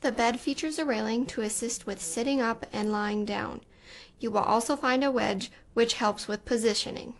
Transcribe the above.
The bed features a railing to assist with sitting up and lying down. You will also find a wedge which helps with positioning.